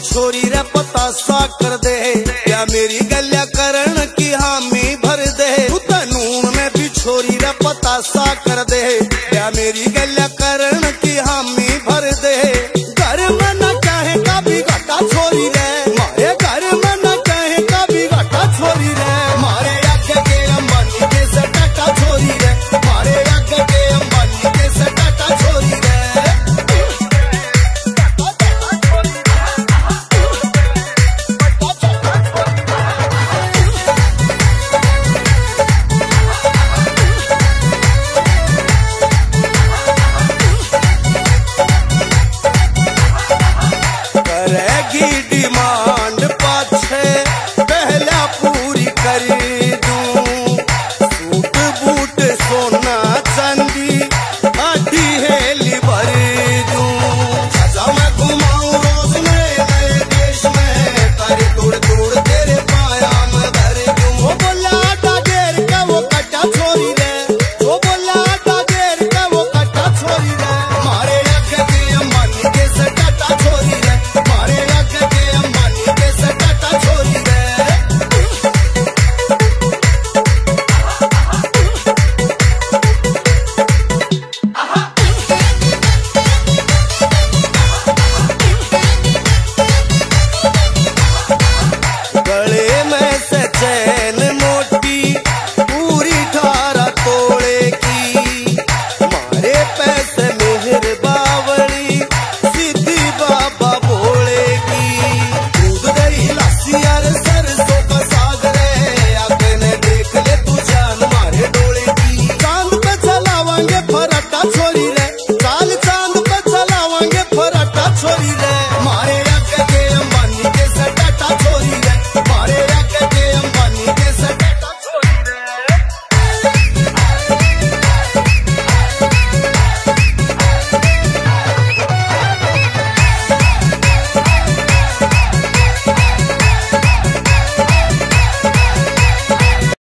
छोरी रे पतासा कर दे। या मेरी गल्या करण की हामी भर दे। तू तनून में भी छोरी रे पतासा कर दे। या मेरी गल्या करण की करेगी डिमांड